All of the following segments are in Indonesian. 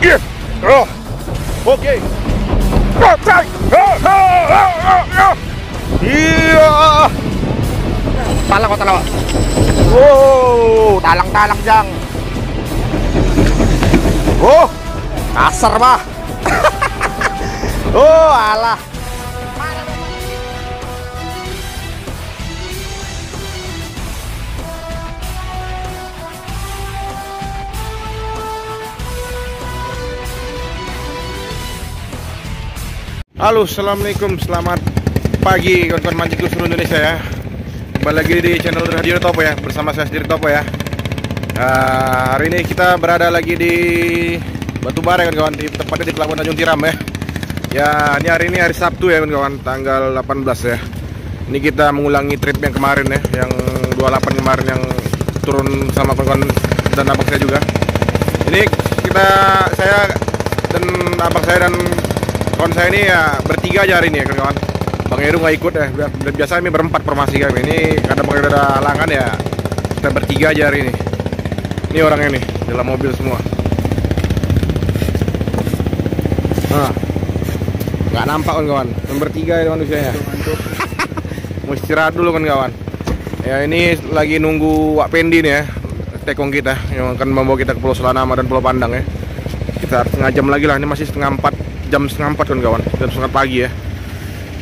Oke. Oh, oh, oh, oh, oh. Iya. Talang kok talang. Wow, talang-talang jang. Oh, kasar bah. oh, alah. Halo, assalamualaikum, selamat pagi kawan-kawan mancing seluruh Indonesia ya. Kembali lagi di channel Radio Topo ya, bersama saya sendiri Topo ya. Uh, hari ini kita berada lagi di Batubara kawan-kawan, di tepatnya di Pelabuhan Tanjung Tiram ya. Ya, ini hari ini hari Sabtu ya kawan-kawan, tanggal 18 ya. Ini kita mengulangi trip yang kemarin ya, yang 28 kemarin yang turun sama kawan-kawan dan abang saya juga. Ini kita saya dan abang saya dan kawan saya ini ya bertiga aja hari ini ya kawan-kawan. Bang Heru nggak ikut ya. Biasa ini berempat formasi kami ini karena Bang Heru ada halangan ya kita bertiga aja hari ini. Ini orangnya nih dalam mobil semua. Nah. Nggak nampak kawan-kawan. Yang bertiga ya manusianya. Mau istirahat dulu kawan-kawan. Ya ini lagi nunggu Wak Pendi nih ya tekong kita yang akan membawa kita ke Pulau Selanama dan Pulau Pandang ya. Kita setengah jam lagi lah ini masih setengah empat jam setengah empat kan kawan jam setengah pagi ya.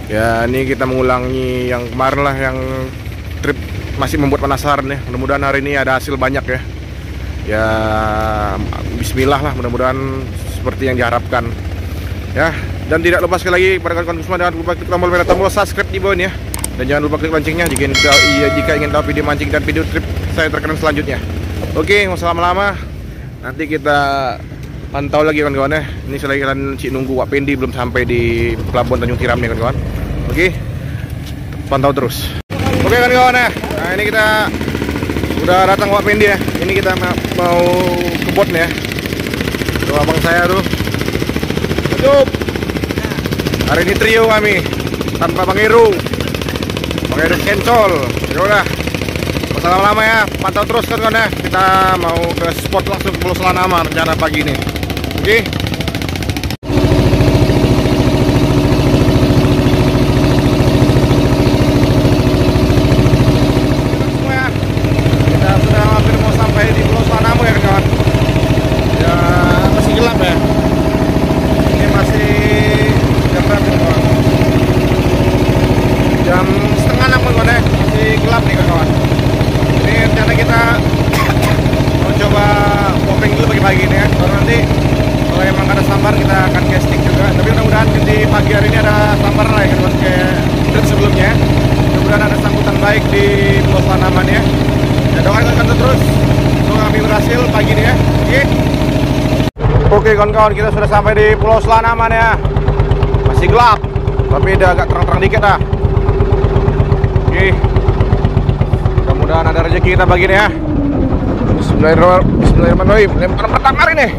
Ya ini kita mengulangi yang kemarin lah yang trip masih membuat penasaran ya. Mudah-mudahan hari ini ada hasil banyak ya. Ya Bismillah lah mudah-mudahan seperti yang diharapkan. Ya dan tidak lupa sekali lagi pada kawan-kawan semua jangan lupa klik tombol merah tombol subscribe di bawah ini ya. Dan jangan lupa klik loncengnya jika, iya, jika ingin tahu video mancing dan video trip saya terkena selanjutnya. Oke wassalamu lama nanti kita pantau lagi kawan-kawan ya. Ini selagi kalian cik nunggu Wak Pendi belum sampai di pelabuhan Tanjung Tiram nih kawan-kawan. Oke? Pantau terus. Oke kawan-kawan ya. Nah ini kita udah datang Wak Pendi ya. Ini kita mau ke bot ya. Tuh abang saya tuh. Hidup hari ini trio kami tanpa Bang Heru Bang Heru kencol. Ya udah. Lama-lama ya. Pantau terus kan kawan ya. Kita mau ke spot langsung Pulau Selanama rencana pagi ini Oke. Kita sudah hampir mau sampai di Pulau Selanamo ya kawan. Ya masih gelap ya. Ini masih jam berapa kawan? Jam setengah enam kawan ya. Masih gelap nih kawan. Ini rencana kita mau coba popping dulu pagi-pagi ini ya. Baru nanti kalau emang ada sambar kita akan casting juga tapi mudah-mudahan di pagi hari ini ada sambar lah ya kan kayak trip sebelumnya mudah-mudahan ada sambutan baik di Pulau Selanaman ya ya doakan terus semoga kami berhasil pagi ini ya oke oke kawan-kawan kita sudah sampai di Pulau Selanaman ya. Masih gelap tapi udah agak terang-terang dikit dah. Oke. Mudah-mudahan ada rezeki kita pagi ini ya Bismillahirrahmanirrahim lemparan pertama hari nih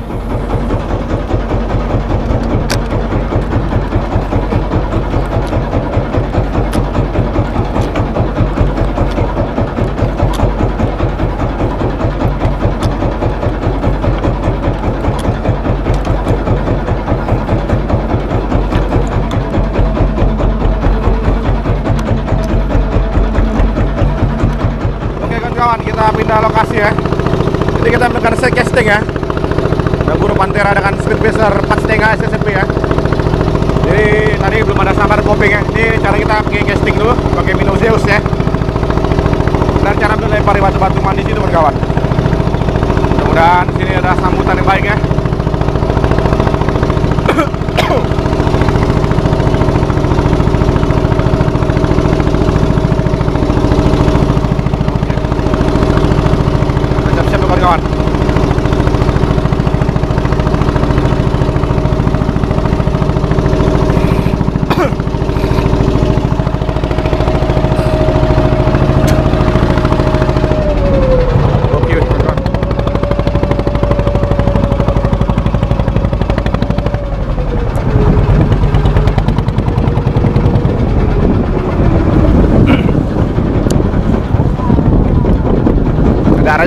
melakukan set casting ya. Dan buru pantera dengan speed baser 4 setengah SSP ya. Jadi tadi belum ada sabar popping ya. Ini cara kita pakai casting dulu pakai minum Zeus ya. Dan cara melempari batu-batu manis itu berkawan mudah-mudahan sini ada sambutan yang baik ya kawan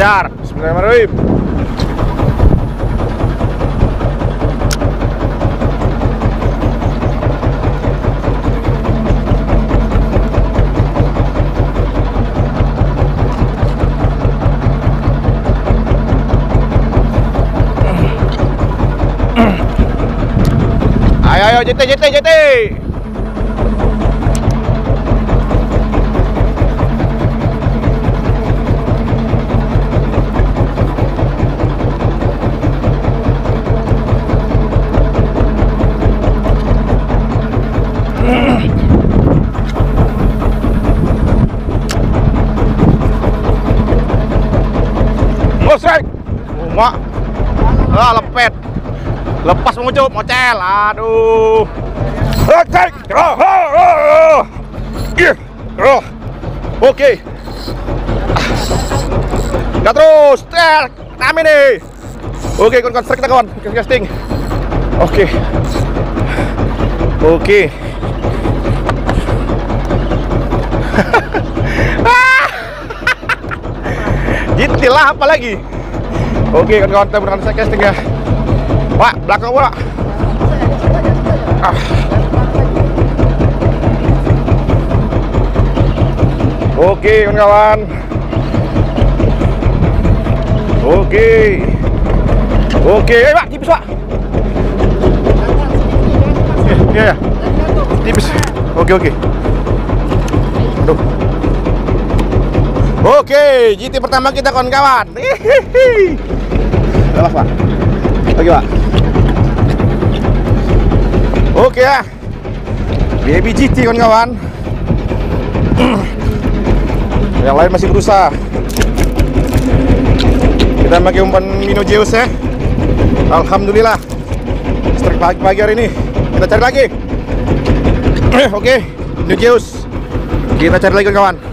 Ajar. Bismillahirrahmanirrahim. Ayo, ayo, JT, JT, JT. Gosek. Mak. Ah, lepet. Lepas mengucup, mocel. Aduh. Oke. Oh, oh, oh. Oh. Oke. Gak terus. Ter. Kami nih. Oke, kawan-kawan, strik kita kawan. Casting. Oke. Oke. Jitil lah apa lagi? Oke, kawan-kawan, kita berangkat saya casting ya. Pak, belakang pak. Ah. Oke, kawan-kawan. Oke. Oke, eh, Pak, tipis, Pak. Iya, iya, ya. Tipis. Oke, oke. Oke, GT pertama kita kawan-kawan. Lepas, Pak. Oke, Pak. Oke ya. Baby GT kawan-kawan. Yang lain masih berusaha. Kita pakai umpan Mino Zeus ya. Alhamdulillah. Strike pagi-pagi hari ini. Kita cari lagi. Oke, Mino Zeus. Kita cari lagi kawan.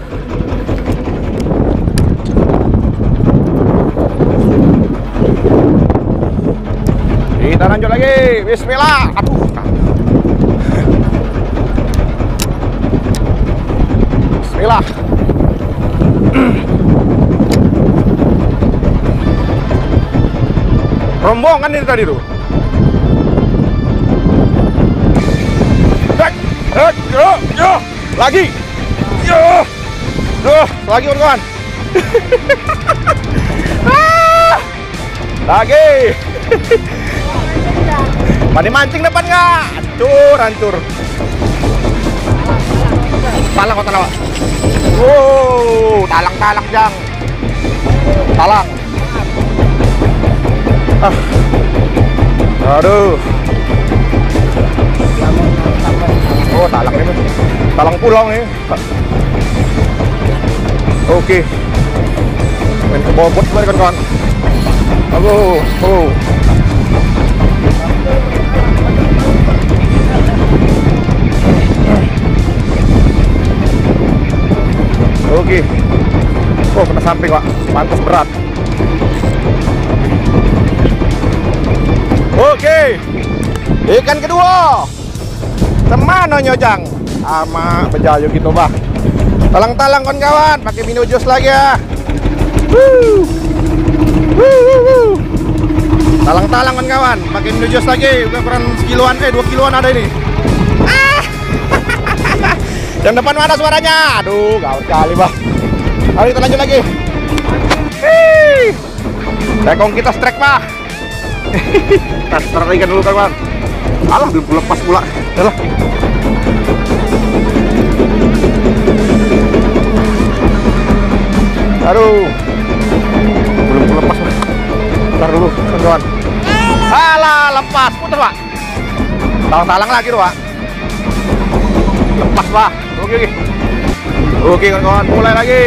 Kita lanjut lagi. Bismillah. Aduh. Bismillah. Rombongan ini tadi tuh. Yo, yo, lagi, yo, yo, lagi kawan-kawan. Ah, lagi. Mandi mancing depan nggak? Hancur, hancur. Talang kok talang. Wow, talang talang jang. Talang. Ah. Aduh. Oh, talang ini. Talang pulang nih. Oke. Main ke bawah bot kemarin kawan-kawan. Aduh, oh. Oke. Oh, kena samping, Pak. Pantas berat. Oke. Ikan kedua. Temano nyojang. Sama bejayo gitu, Bah. Talang-talang kawan-kawan, pakai Mino Jus lagi ya. Talang-talang kawan-kawan, pakai Mino Jus lagi. Ukuran sekiloan, eh 2 kiloan ada ini. Yang depan mana suaranya? Aduh, gawat kali, Bah. Ayo kita lanjut lagi. Hii. Tekong kita strike, Pak. Kita start ikan dulu, kawan. Alah, belum lepas pula. Alah. Aduh. Belum lepas, Pak. Ntar dulu, kawan. Alah, lepas. Putus, Pak. Talang-talang lagi tuh, Pak. Lepas, Pak. Oke, oke. Oke, kawan-kawan. Mulai lagi.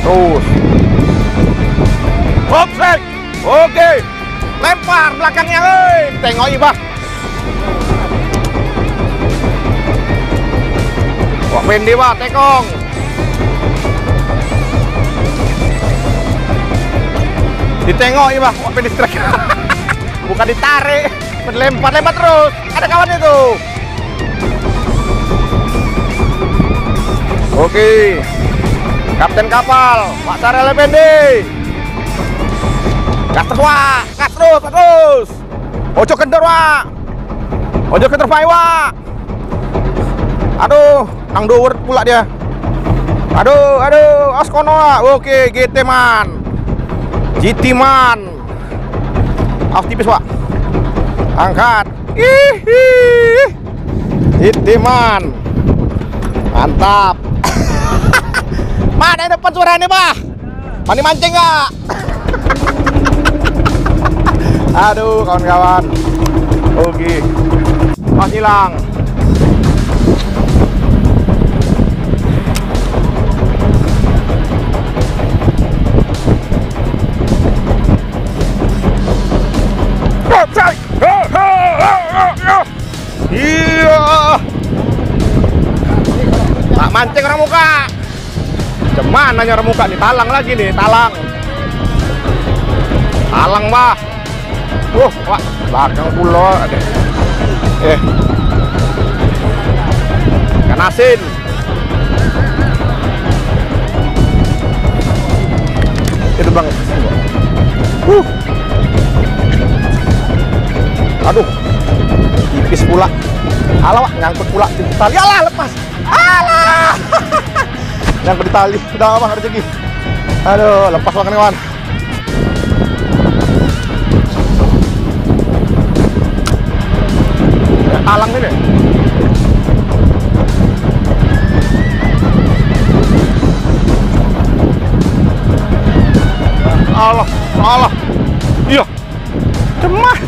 Terus. Offset. Oke. Lempar belakangnya, hei. Tengoki, Pak. Wah, Fendi, Pak. Tekong. Ditengoki, Pak. Wah, Fendi strike. Bukan ditarik. Lempar, lempar terus. Ada kawan itu. Oke. Kapten kapal, Pak Sarele Pendi. Gas terus, Wak. Gas terus, terus. Ojo kendor, Wak. Ojo kendor fai, Wak. Aduh, nang dower pula dia. Aduh, aduh, askono, Wak. Oke, GT man. GT man. Awas Wak. Angkat. Ih, GT man. Mantap. Mana depan suaranya, Pak? Mani mancing nggak? Aduh, kawan-kawan. Oke. Mas hilang. Iya. Tak mancing orang muka. Cuman nanya orang muka nih, talang lagi nih, talang. Talang, Bah. Uh, Pak, belakang pulau. Eh. Ikan asin. Itu Bang. Uh. Aduh. Pula. Alah, Pak, nyangkut pula di tali. Alah, lepas. Alah. nyangkut di tali. Udah apa rezeki. Aduh, lepas banget kawan. Talang ini. Allah, Allah. Iya. Cemah.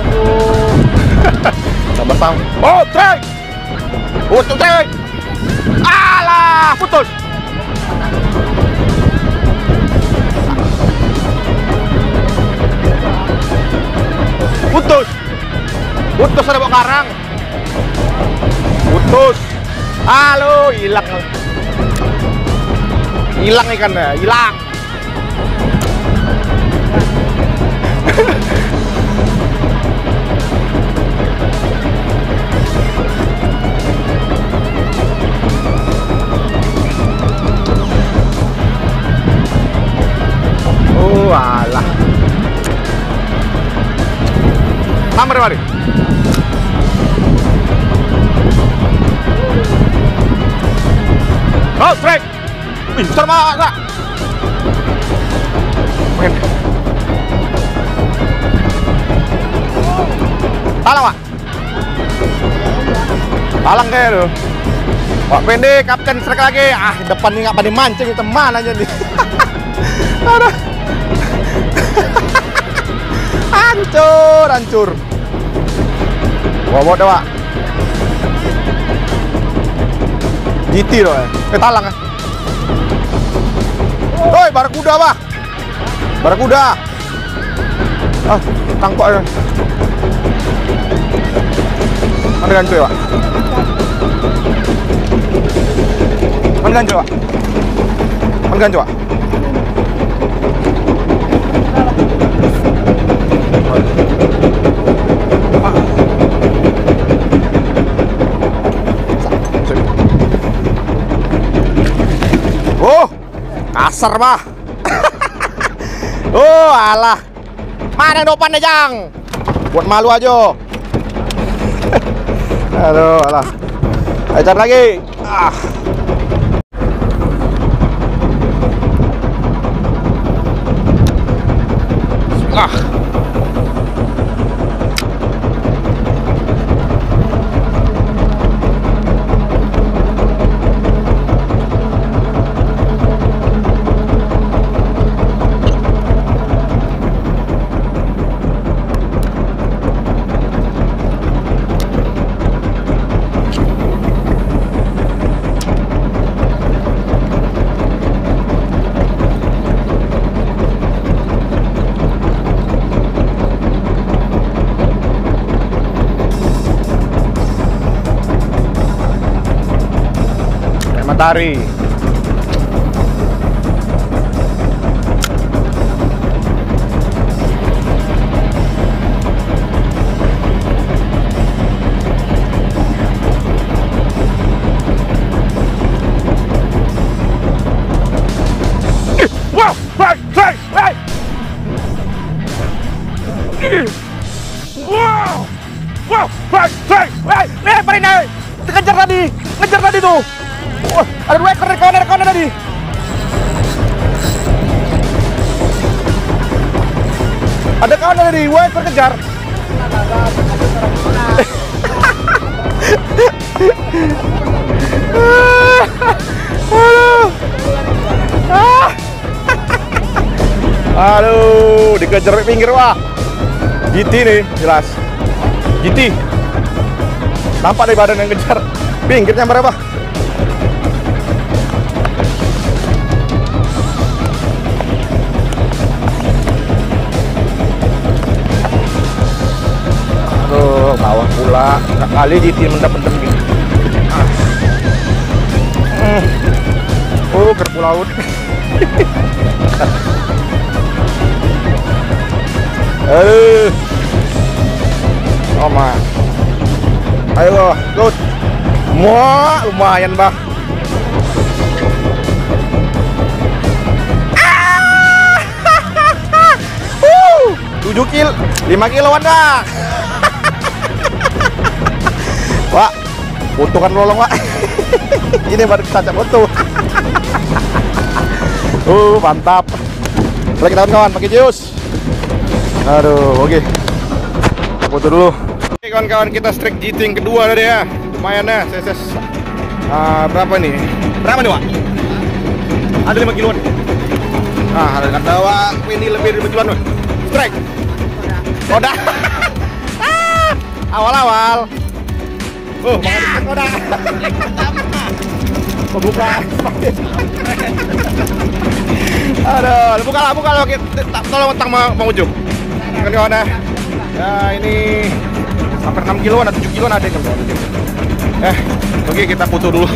Aduh. Tambah sang. Oh, trek. Putus, trek. Alah, putus. Putus. Putus ada bawa karang. Putus. Halo, hilang. Hilang ikannya, hilang. Mari, mari. Oh, strike. Banget, Kak. Main. Talang, Pak. Talang kayak lu. Pak Pendi, kapten strike lagi. Ah, depan ini nggak pada mancing, teman aja nih. Aduh. hancur, hancur. Bobot deh, Pak. GT loh ya. Eh, talang ya. Woi, barakuda, Pak. Barakuda. Ah, tangkok ya. Mana gancu Pak? Mana gancu, Pak? Mana gancu, Pak? Oh, kasar bah. oh, alah. Mana depannya, Jang? Buat malu aja. Aduh, alah. Cari lagi. Ah. Kayak Di pinggir wah. GT nih, jelas. GT. Nampak dari badan yang kejar. Pinggirnya berapa? Aduh, bawah pula. Kali GT mendap-mendap gitu. Ah. Hmm. Oh, kerpu laut. Aduh. Oh, ma. Ayo, good. Wah, lumayan, Bang. Uh, 7 kil, 5 kiloan dah. Pak, foto kan lolong, Pak. Ini baru kita foto. uh, mantap. Lagi kawan-kawan pakai jus. Aduh, oke. Foto dulu. Oke kawan-kawan kita strike yang kedua tadi ya. Lumayan ya, CSS uh, berapa nih? Berapa nih, Wak? Ada 5 kiloan. Nah, ada kata Wak, ini lebih dari 5 kiloan. Strike. Udah. Awal-awal. Oh, makanya udah. Oh, buka. Aduh, buka lah, buka lah. Tolong tentang mau ujung. Kawan ya. Ya, ini hampir 6 kiloan atau 7 kiloan ada yang Eh, oke kita foto dulu.